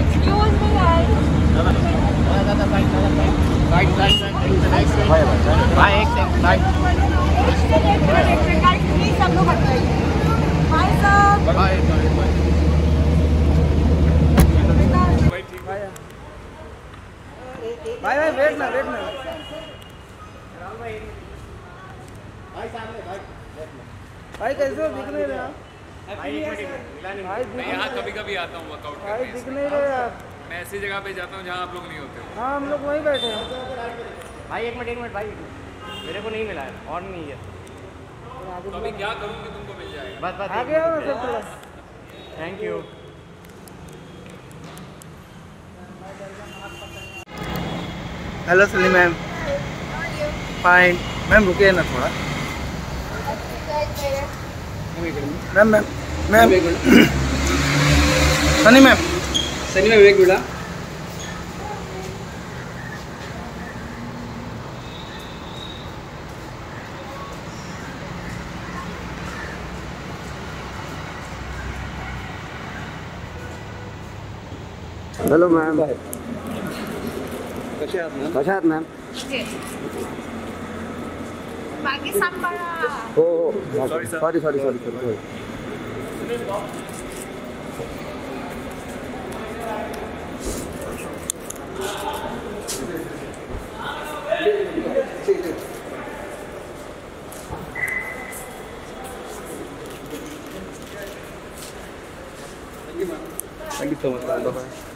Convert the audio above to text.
Excuse me एक please सब लोग हट। जाइए भाई साहब Bye, bye, bye. भाई भाई वेट ना वेट ना भाई कैसे हो? दिख नहीं रहे आप? भाई मैं यहाँ कभी कभी आता हूँ वर्कआउट करने दिख नहीं रहे आप मैं ऐसी जगह पे जाता हूँ जहाँ आप लोग नहीं होते हो। हाँ हम लोग वहीं बैठे हैं। भाई एक मिनट एक मिनट भाई। मेरे को नहीं मिला है और नहीं है। तो अभी क्या करूँ कि तुमको मिल जाएगा। बस बस आगे आओ सर थोड़ा thank you hello Salim ma'am fine ma'am रुकिए ना थोड़ा ma'am ma'am ma'am Sunny ma'am Sunny में वेग मिला हॅलो मॅम कसे आहात ना कशा आहात मॅम बाकी सांभाळा हो हो sorry sorry sorry sorry thank you so much